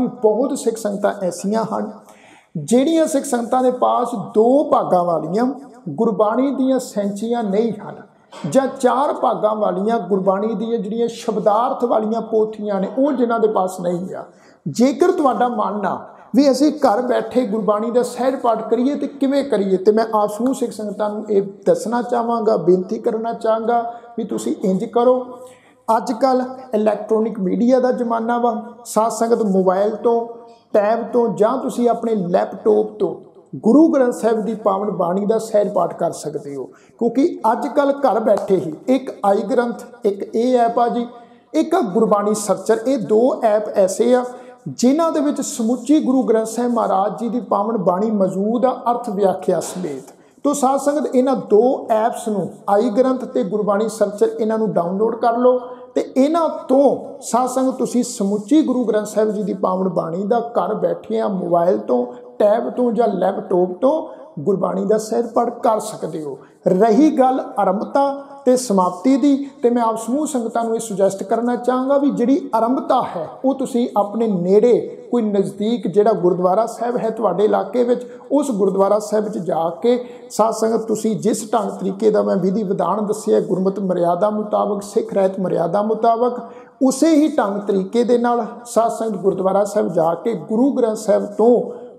ਵੀ ਬਹੁਤ ਸਿੱਖ ਸੰਗਤਾਂ ਐਸੀਆਂ ਹਨ, ਜਿਹੜੀਆਂ ਸਿੱਖ ਸੰਗਤਾਂ ਦੇ ਪਾਸ ਦੋ ਭਾਗਾਂ ਵਾਲੀਆਂ ਗੁਰਬਾਣੀ ਦੀਆਂ ਸੈਂਚੀਆਂ ਨਹੀਂ ਹਨ, ਜਾਂ ਚਾਰ ਭਾਗਾਂ ਵਾਲੀਆਂ ਗੁਰਬਾਣੀ ਦੀਆਂ ਜਿਹੜੀਆਂ ਸ਼ਬਦਾਰਥ ਵਾਲੀਆਂ ਪੋਥੀਆਂ ਨੇ, ਉਹ ਜਿਨ੍ਹਾਂ ਦੇ ਪਾਸ ਨਹੀਂ ਆ। ਜੇਕਰ ਤੁਹਾਡਾ ਮਨ ਆ ਵੀ ਅਸੀਂ ਘਰ ਬੈਠੇ ਗੁਰਬਾਣੀ ਦਾ ਸਹਿਜ ਪਾਠ ਕਰੀਏ ਤੇ ਕਿਵੇਂ ਕਰੀਏ, ਤੇ ਮੈਂ ਆਪ ਸਮੂਹ ਸਿੱਖ ਸੰਗਤਾਂ ਨੂੰ ਇਹ ਦੱਸਣਾ ਚਾਹਾਂਗਾ, ਬੇਨਤੀ ਕਰਨਾ ਚਾਹਾਂਗਾ ਵੀ ਤੁਸੀਂ ਇੰਜ ਕਰੋ। ਅੱਜ ਕੱਲ ਇਲੈਕਟ੍ਰੋਨਿਕ ਮੀਡੀਆ ਦਾ ਜ਼ਮਾਨਾ ਵਾ। ਸਾਧ ਸੰਗਤ ਮੋਬਾਈਲ ਤੋਂ ਟੈਬ ਤੋਂ ਜਾਂ ਤੁਸੀਂ ਆਪਣੇ ਲੈਪਟਾਪ ਤੋਂ ਗੁਰੂ ਗ੍ਰੰਥ ਸਾਹਿਬ ਦੀ ਪਾਵਨ ਬਾਣੀ ਦਾ ਸਹਿਜ ਪਾਠ ਕਰ ਸਕਦੇ ਹੋ। ਕਿਉਂਕਿ ਅੱਜ ਕੱਲ ਘਰ ਬੈਠੇ ਹੀ ਇੱਕ ਆਈ ਗ੍ਰੰਥ, ਇੱਕ ਇਹ ਐਪ ਆ ਜੀ, ਇੱਕ ਗੁਰਬਾਣੀ ਸਰਚਰ। ਇਹ ਦੋ ਐਪ ਐਸੇ ਆ ਜਿਨ੍ਹਾਂ ਦੇ ਵਿੱਚ ਸਮੁੱਚੀ ਗੁਰੂ ਗ੍ਰੰਥ ਸਾਹਿਬ ਮਹਾਰਾਜ ਜੀ ਦੀ ਪਾਵਨ ਬਾਣੀ ਮੌਜੂਦ ਆ ਅਰਥ ਵਿਆਖਿਆ ਸਮੇਤ। ਤੋ ਸਾਧ ਸੰਗਤ, ਇਹਨਾਂ ਦੋ ਐਪਸ ਨੂੰ ਆਈ ਗ੍ਰੰਥ ਤੇ ਗੁਰਬਾਣੀ ਸਰਚਰ ਇਹਨਾਂ ਨੂੰ ਡਾਊਨਲੋਡ ਕਰ ਲਓ। ਤੇ ਇਹਨਾਂ ਤੋਂ ਸਾਧ ਸੰਗਤ ਤੁਸੀਂ ਸਮੁੱਚੀ ਗੁਰੂ ਗ੍ਰੰਥ ਸਾਹਿਬ ਜੀ ਦੀ ਪਾਵਨ ਬਾਣੀ ਦਾ ਘਰ ਬੈਠਿਆਂ ਮੋਬਾਈਲ ਤੋਂ ਟੈਬ ਤੋਂ ਜਾਂ ਲੈਪਟਾਪ ਤੋਂ ਗੁਰਬਾਣੀ ਦਾ ਸਹਿਜ ਪੜ੍ਹ ਕਰ ਸਕਦੇ ਹੋ। ਰਹੀ ਗੱਲ ਆਰੰਭਤਾ ਤੇ ਸਮਾਪਤੀ ਦੀ ਤੇ ਮੈਂ ਆਪ ਸਮੂਹ ਸੰਗਤਾਂ ਨੂੰ ਇਹ ਸੁਜੈਸਟ ਕਰਨਾ ਚਾਹਾਂਗਾ ਵੀ ਜਿਹੜੀ ਆਰੰਭਤਾ ਹੈ, ਉਹ ਤੁਸੀਂ ਆਪਣੇ ਨੇੜੇ ਕੋਈ ਨਜ਼ਦੀਕ ਜਿਹੜਾ ਗੁਰਦੁਆਰਾ ਸਾਹਿਬ ਹੈ ਤੁਹਾਡੇ ਇਲਾਕੇ ਵਿੱਚ, ਉਸ ਗੁਰਦੁਆਰਾ ਸਾਹਿਬ ਵਿੱਚ ਜਾ ਕੇ ਸਾਧ ਸੰਗਤ ਤੁਸੀਂ ਜਿਸ ਢੰਗ ਤਰੀਕੇ ਦਾ ਮੈਂ ਵਿਧੀ ਵਿਧਾਨ ਦੱਸਿਆ, ਗੁਰਮਤਿ ਮਰਿਆਦਾ ਮੁਤਾਬਕ, ਸਿੱਖ ਰਹਿਤ ਮਰਿਆਦਾ ਮੁਤਾਬਕ, ਉਸੇ ਹੀ ਢੰਗ ਤਰੀਕੇ ਦੇ ਨਾਲ ਸਾਧ ਸੰਗਤ ਗੁਰਦੁਆਰਾ ਸਾਹਿਬ ਜਾ ਕੇ ਗੁਰੂ ਗ੍ਰੰਥ ਸਾਹਿਬ ਤੋਂ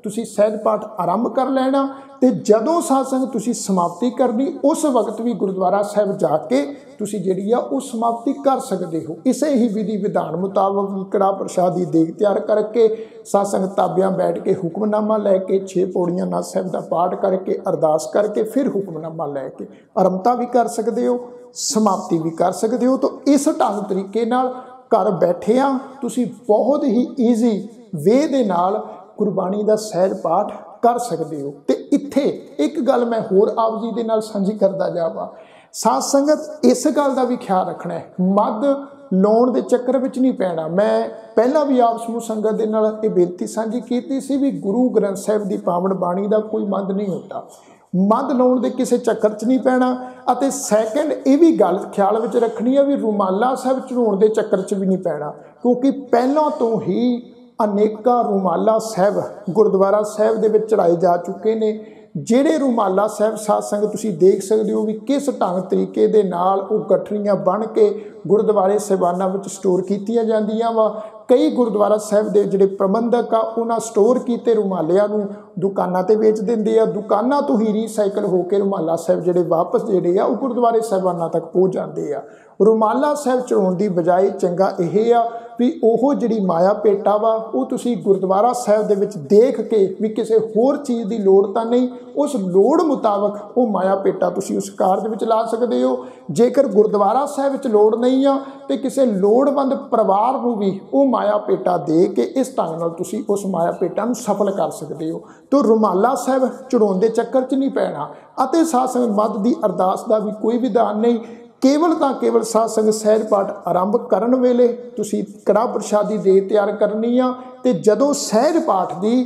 ਤੁਸੀਂ ਸਹਿਜ ਪਾਠ ਆਰੰਭ ਕਰ ਲੈਣਾ ਤੇ ਜਦੋਂ ਸਾਧ ਤੁਸੀਂ ਸਮਾਪਤੀ ਕਰਨੀ ਉਸ ਵਕਤ ਵੀ ਗੁਰਦੁਆਰਾ ਸਾਹਿਬ ਜਾ ਕੇ ਤੁਸੀਂ ਜਿਹੜੀ ਆ ਉਹ ਸਮਾਪਤੀ ਕਰ ਸਕਦੇ ਹੋ। ਇਸੇ ਹੀ ਵਿਧੀ ਵਿਧਾਨ ਮੁਤਾਬਕ ਕੜਾ ਪ੍ਰਸ਼ਾਦੀ ਦੇਗ ਤਿਆਰ ਕਰਕੇ ਸਾਧ ਤਾਬਿਆਂ ਬੈਠ ਕੇ ਹੁਕਮਨਾਮਾ ਲੈ ਕੇ, ਛੇ ਪੌੜੀਆਂ ਨਾਲ ਸਾਹਿਬ ਦਾ ਪਾਠ ਕਰਕੇ, ਅਰਦਾਸ ਕਰਕੇ, ਫਿਰ ਹੁਕਮਨਾਮਾ ਲੈ ਕੇ ਆਰੰਭਤਾ ਵੀ ਕਰ ਸਕਦੇ ਹੋ, ਸਮਾਪਤੀ ਵੀ ਕਰ ਸਕਦੇ ਹੋ। ਤਾਂ ਇਸ ਢੰਗ ਤਰੀਕੇ ਨਾਲ ਘਰ ਬੈਠੇ ਬੈਠਿਆਂ ਤੁਸੀਂ ਬਹੁਤ ਹੀ ਈਜ਼ੀ ਵੇ ਦੇ ਨਾਲ ਗੁਰਬਾਣੀ ਦਾ ਸਹਿਜ ਪਾਠ ਕਰ ਸਕਦੇ ਹੋ। ਤੇ ਇੱਥੇ ਇੱਕ ਗੱਲ ਮੈਂ ਹੋਰ ਆਪ ਜੀ ਦੇ ਨਾਲ ਸਾਂਝੀ ਕਰਦਾ ਜਾਵਾਂ। ਸਾਧ ਸੰਗਤ ਇਸ ਗੱਲ ਦਾ ਵੀ ਖਿਆਲ ਰੱਖਣਾ ਹੈ। ਮਦ ਲਾਉਣ ਦੇ ਚੱਕਰ ਵਿੱਚ ਨਹੀਂ ਪੈਣਾ। ਮੈਂ ਪਹਿਲਾਂ ਵੀ ਆਪ ਸਮੂਹ ਸੰਗਤ ਦੇ ਨਾਲ ਇਹ ਬੇਨਤੀ ਸਾਂਝੀ ਕੀਤੀ ਸੀ ਵੀ ਗੁਰੂ ਗ੍ਰੰਥ ਸਾਹਿਬ ਦੀ ਪਾਵਨ ਬਾਣੀ ਦਾ ਕੋਈ ਮਦ ਨਹੀਂ ਹੁੰਦਾ। ਮਦ ਲਾਉਣ ਦੇ ਕਿਸੇ ਚੱਕਰ 'ਚ ਨਹੀਂ ਪੈਣਾ ਅਤੇ ਸੈਕੰਡ ਇਹ ਵੀ ਗੱਲ ਖਿਆਲ ਵਿੱਚ ਰੱਖਣੀ ਹੈ ਵੀ ਰੁਮਾਲਾ ਸਾਹਿਬ ਚੜਾਉਣ ਦੇ ਚੱਕਰ 'ਚ ਵੀ ਨਹੀਂ ਪੈਣਾ। ਕਿਉਂਕਿ ਪਹਿਲਾਂ ਤੋਂ ਹੀ ਅਨੇਕਾਂ ਰੁਮਾਲਾ ਸਾਹਿਬ ਗੁਰਦੁਆਰਾ ਸਾਹਿਬ ਦੇ ਵਿੱਚ ਚੜਾਏ ਜਾ ਚੁੱਕੇ ਨੇ। ਜਿਹੜੇ ਰੁਮਾਲਾ ਸਾਹਿਬ ਸਾਧ ਸੰਗਤ ਤੁਸੀਂ ਦੇਖ ਸਕਦੇ ਹੋ ਵੀ ਕਿਸ ਢੰਗ ਤਰੀਕੇ ਦੇ ਨਾਲ ਉਹ ਗਠਰੀਆਂ ਬਣ ਕੇ ਗੁਰਦੁਆਰੇ ਸਹਿਬਾਨਾਂ ਵਿੱਚ ਸਟੋਰ ਕੀਤੀਆਂ ਜਾਂਦੀਆਂ ਵਾ। ਕਈ ਗੁਰਦੁਆਰਾ ਸਾਹਿਬ ਦੇ ਜਿਹੜੇ ਪ੍ਰਬੰਧਕ ਆ, ਉਹਨਾਂ ਸਟੋਰ ਕੀਤੇ ਰੁਮਾਲਿਆਂ ਨੂੰ ਦੁਕਾਨਾਂ ਤੇ ਵੇਚ ਦਿੰਦੇ ਆ। ਦੁਕਾਨਾਂ ਤੋਂ ਹੀ ਰੀਸਾਈਕਲ ਹੋ ਕੇ ਰੁਮਾਲਾ ਸਾਹਿਬ ਜਿਹੜੇ ਵਾਪਸ ਜਿਹੜੇ ਆ, ਉਹ ਗੁਰਦੁਆਰੇ ਸਹਿਬਾਨਾਂ ਤੱਕ ਪਹੁੰਚ ਜਾਂਦੇ ਆ। ਰੁਮਾਲਾ ਸਾਹਿਬ ਚੜਾਉਣ ਦੀ ਬਜਾਏ ਚੰਗਾ ਇਹ ਆ ਵੀ ਉਹ ਜਿਹੜੀ ਮਾਇਆ ਪੇਟਾ ਵਾ, ਉਹ ਤੁਸੀਂ ਗੁਰਦੁਆਰਾ ਸਾਹਿਬ ਦੇ ਵਿੱਚ ਦੇਖ ਕੇ ਵੀ ਕਿਸੇ ਹੋਰ ਚੀਜ਼ ਦੀ ਲੋੜ ਤਾਂ ਨਹੀਂ, ਉਸ ਲੋੜ ਮੁਤਾਬਕ ਉਹ ਮਾਇਆ ਪੇਟਾ ਤੁਸੀਂ ਉਸ ਕਾਰਜ ਵਿੱਚ ਲਾ ਸਕਦੇ ਹੋ। ਜੇਕਰ ਗੁਰਦੁਆਰਾ ਸਾਹਿਬ ਵਿੱਚ ਲੋੜ ਨਹੀਂ ਆ ਤੇ ਕਿਸੇ ਲੋੜਵੰਦ ਪਰਿਵਾਰ ਨੂੰ ਵੀ ਉਹ ਮਾਇਆ ਪੇਟਾ ਦੇ ਕੇ ਇਸ ਢੰਗ ਨਾਲ ਤੁਸੀਂ ਉਸ ਮਾਇਆ ਪੇਟਾ ਨੂੰ ਸਫਲ ਕਰ ਸਕਦੇ ਹੋ। ਤੋਂ ਰੁਮਾਲਾ ਸਾਹਿਬ ਚੜਾਉਣ ਦੇ ਚੱਕਰ 'ਚ ਨਹੀਂ ਪੈਣਾ। ਅਤੇ ਸਾਧ ਸੰਗਤ ਮੱਧ ਦੀ ਅਰਦਾਸ ਦਾ ਵੀ ਕੋਈ ਵਿਧਾਨ ਨਹੀਂ ਕੇਵਲ ਤਾਂ ਕੇਵਲ ਸਾਧ ਸੰਗਤ ਸਹਿਜ ਪਾਠ ਆਰੰਭ ਕਰਨ ਵੇਲੇ ਤੁਸੀਂ ਕੜਾ ਪ੍ਰਸ਼ਾਦੀ ਦੇ ਤਿਆਰ ਕਰਨੀ ਆ ਤੇ ਜਦੋਂ ਸਹਿਜ ਪਾਠ ਦੀ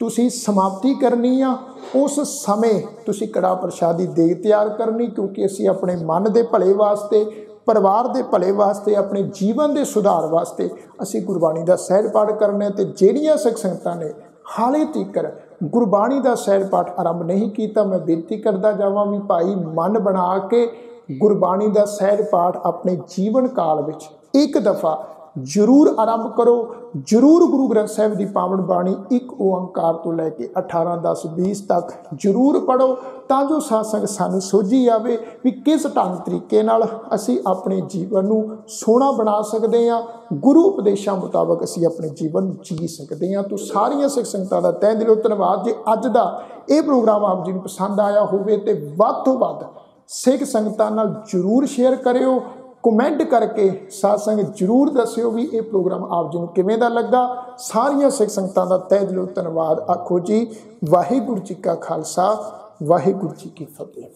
ਤੁਸੀਂ ਸਮਾਪਤੀ ਕਰਨੀ ਆ, ਉਸ ਸਮੇਂ ਤੁਸੀਂ ਕੜਾ ਪ੍ਰਸ਼ਾਦੀ ਦੇ ਤਿਆਰ ਕਰਨੀ ਕਿਉਂਕਿ ਅਸੀਂ ਆਪਣੇ ਮਨ ਦੇ ਭਲੇ ਵਾਸਤੇ, ਪਰਿਵਾਰ ਦੇ ਭਲੇ ਵਾਸਤੇ, ਆਪਣੇ ਜੀਵਨ ਦੇ ਸੁਧਾਰ ਵਾਸਤੇ ਅਸੀਂ ਗੁਰਬਾਣੀ ਦਾ ਸਹਿਜ ਪਾਠ ਕਰਨਾ ਤੇ ਜਿਹੜੀਆਂ ਸਿੱਖ ਸੰਗਤਾਂ ਨੇ ਹਾਲੇ ਤੀਕਰ ਗੁਰਬਾਣੀ ਦਾ ਸਹਿਜ ਪਾਠ ਆਰੰਭ ਨਹੀਂ ਕੀਤਾ, ਮੈਂ ਬੇਨਤੀ ਕਰਦਾ ਜਾਵਾਂ ਵੀ ਭਾਈ ਮਨ ਬਣਾ ਕੇ ਗੁਰਬਾਣੀ ਦਾ ਸਹਿਜ ਪਾਠ ਆਪਣੇ ਜੀਵਨ ਕਾਲ ਵਿੱਚ ਇੱਕ ਦਫਾ ਜਰੂਰ ਆਰੰਭ ਕਰੋ। ਜਰੂਰ ਗੁਰੂ ਗ੍ਰੰਥ ਸਾਹਿਬ ਦੀ ਪਾਵਨ ਬਾਣੀ ਇੱਕ ਓੰਕਾਰ ਤੋਂ ਲੈ ਕੇ 18 10 20 ਤੱਕ ਜਰੂਰ ਪੜੋ ਤਾਂ ਜੋ ਸਾਸੰਗ ਸਾਨੂੰ ਸੋਝੀ ਆਵੇ ਵੀ ਕਿਸ ਢੰਗ ਤਰੀਕੇ ਨਾਲ ਅਸੀਂ ਆਪਣੇ ਜੀਵਨ ਨੂੰ ਸੋਹਣਾ ਬਣਾ ਸਕਦੇ ਹਾਂ। ਗੁਰੂ ਉਪਦੇਸ਼ਾਂ ਮੁਤਾਬਕ ਅਸੀਂ ਆਪਣੇ ਜੀਵਨ ਨੂੰ ਜੀ ਸਕਦੇ ਹਾਂ। ਤੋਂ ਸਾਰੀਆਂ ਸਿੱਖ ਸੰਗਤਾਂ ਦਾ ਤਹਿ ਦਿਲੋਂ ਧੰਨਵਾਦ। ਜੇ ਅੱਜ ਦਾ ਇਹ ਪ੍ਰੋਗਰਾਮ ਆਪ ਜੀ ਨੂੰ ਪਸੰਦ ਆਇਆ ਹੋਵੇ ਤੇ ਵੱਧ ਤੋਂ ਵੱਧ ਸਿੱਖ ਸੰਗਤਾਂ ਨਾਲ ਜਰੂਰ ਸ਼ੇਅਰ ਕਰਿਓ ਕਮੈਂਟ ਕਰਕੇ ਸਾਧ ਸੰਗਤ ਜਰੂਰ ਦੱਸਿਓ ਵੀ ਇਹ ਪ੍ਰੋਗਰਾਮ ਆਪ ਜੀ ਨੂੰ ਕਿਵੇਂ ਦਾ ਲੱਗਾ। ਸਾਰੀਆਂ ਸਿੱਖ ਸੰਗਤਾਂ ਦਾ ਤਹਿ ਦਿਲੋਂ ਧੰਨਵਾਦ ਆਖੋ ਜੀ। ਵਾਹਿਗੁਰੂ ਜੀ ਕਾ ਖਾਲਸਾ, ਵਾਹਿਗੁਰੂ ਜੀ ਕੀ ਫਤਿਹ।